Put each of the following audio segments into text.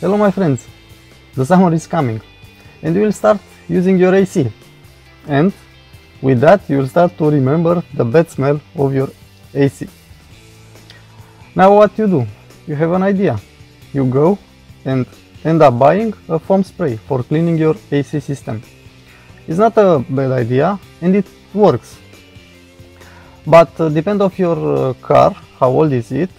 Hello my friends, the summer is coming and you will start using your AC and with that you will start to remember the bad smell of your AC. Now what you do? You have an idea. You go and end up buying a foam spray for cleaning your AC system. It's not a bad idea and it works. But uh, depend of your uh, car, how old is it,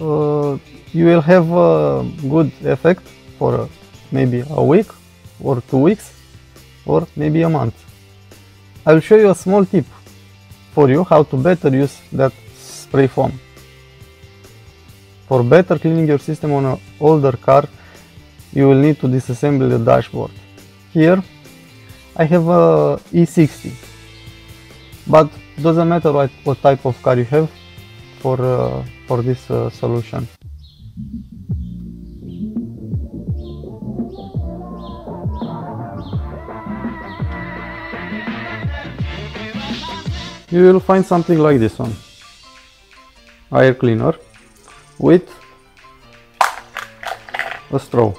you will have a good effect for uh, maybe a week or two weeks or maybe a month. I will show you a small tip for you how to better use that spray foam. For better cleaning your system on an older car, you will need to disassemble the dashboard. Here I have a E60, but doesn't matter what, what type of car you have for, uh, for this uh, solution. You will find something like this one. Air cleaner with a straw.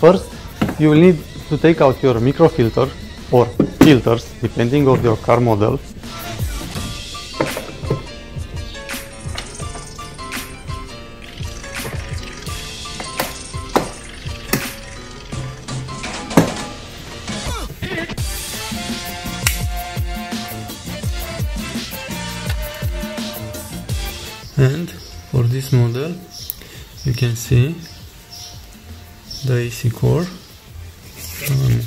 First, you will need to take out your microfilter or filters depending on your car model. And for this model, you can see the AC core. Um,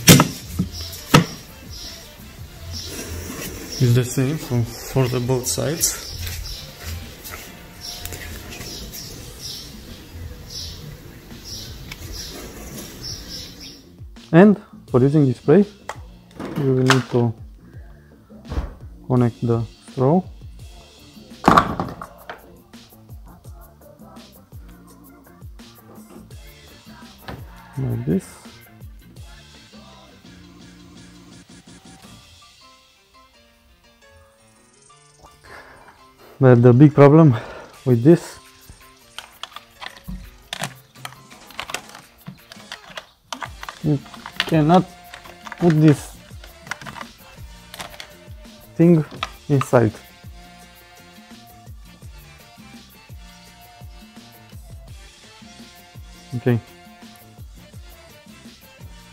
is the same for, for the both sides. And for using this spray you will need to connect the straw like this. But the big problem with this. You cannot put this thing inside. Okay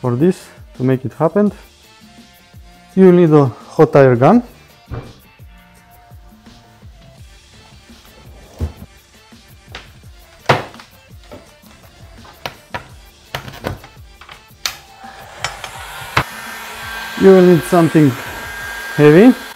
for this to make it happen you will need a hot air gun. You will need something heavy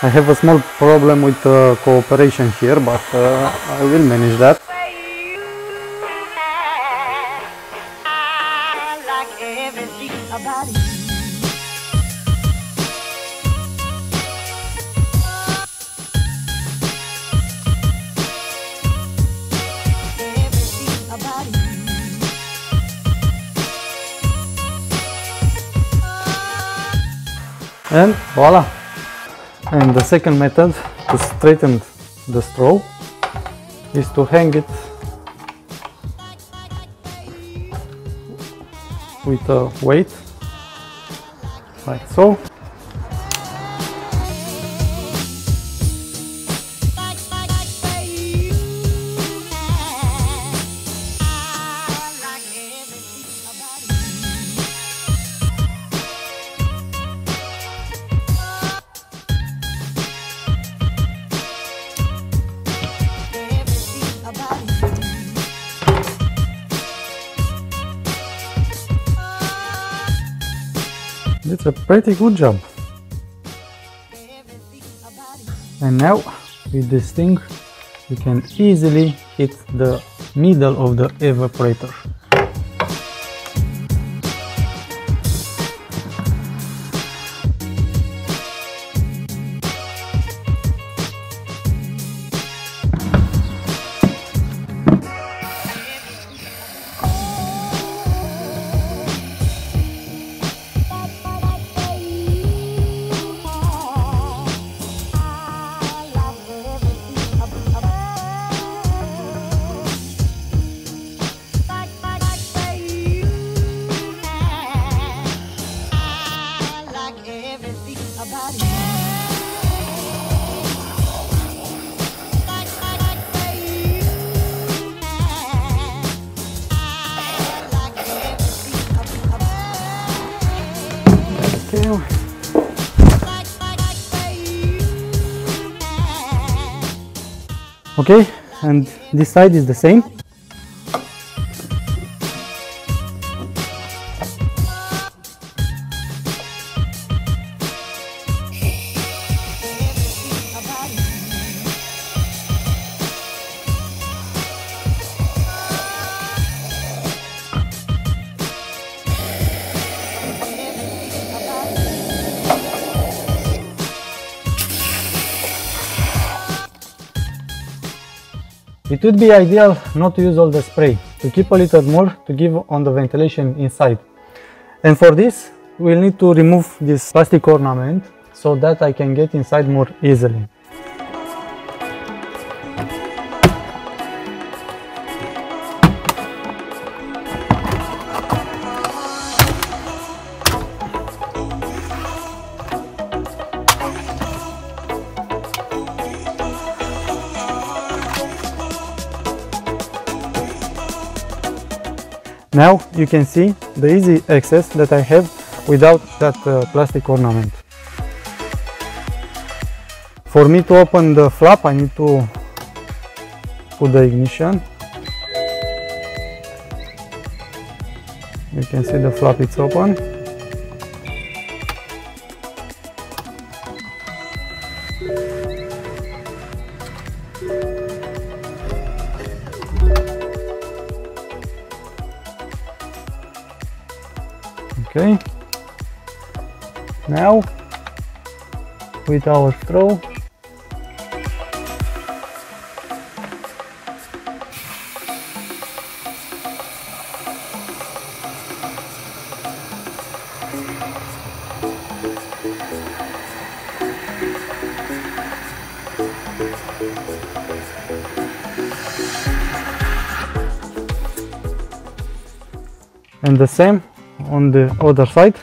I have a small problem with uh, cooperation here, but uh, I will manage that. And voila! And the second method to straighten the straw is to hang it with a weight like so. It's a pretty good job. And now with this thing we can easily hit the middle of the evaporator. Okay, and this side is the same. It would be ideal not to use all the spray, to keep a little more to give on the ventilation inside. And for this, we'll need to remove this plastic ornament so that I can get inside more easily. Now you can see the easy access that I have without that uh, plastic ornament. For me to open the flap I need to put the ignition. You can see the flap is open. Okay. Now with our straw and the same on the other side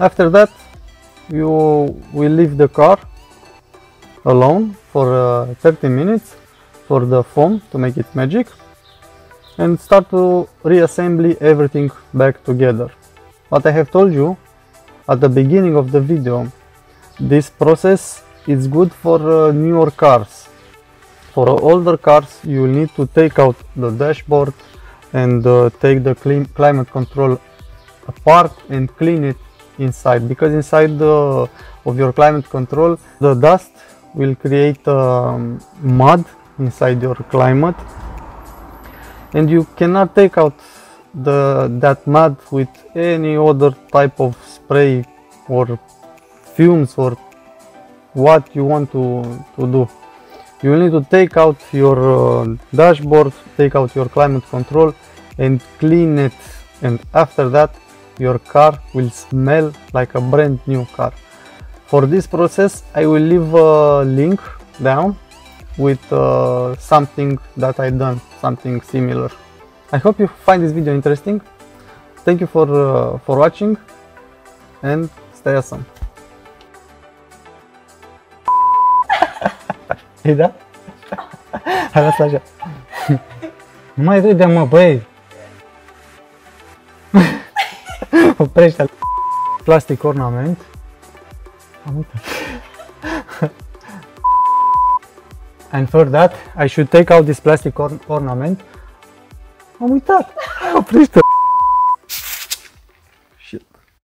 After that, you will leave the car alone for uh, 30 minutes for the foam to make it magic and start to reassembly everything back together. What I have told you at the beginning of the video, this process is good for uh, newer cars. For older cars you will need to take out the dashboard and uh, take the climate control apart and clean it inside because inside the, of your climate control the dust will create um, mud inside your climate. And you cannot take out the that mud with any other type of spray or fumes or what you want to, to do. You need to take out your uh, dashboard take out your climate control and clean it. And after that your car will smell like a brand new car for this process I will leave a link down with uh, something that I done, something similar. I hope you find this video interesting. Thank you for, uh, for watching and stay awesome. E da? Hai lăsat așa. Mai mă băi. Oprește Plastic ornament. Am uitat. and for that I should take out this plastic or ornament. Am uitat. Oprește